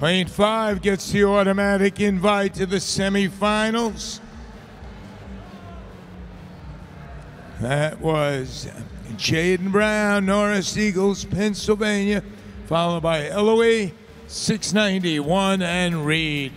Lane 5 gets the automatic invite to the semifinals. That was Jaden Brown, Norris Eagles, Pennsylvania, followed by Eloie, 691, and Reed.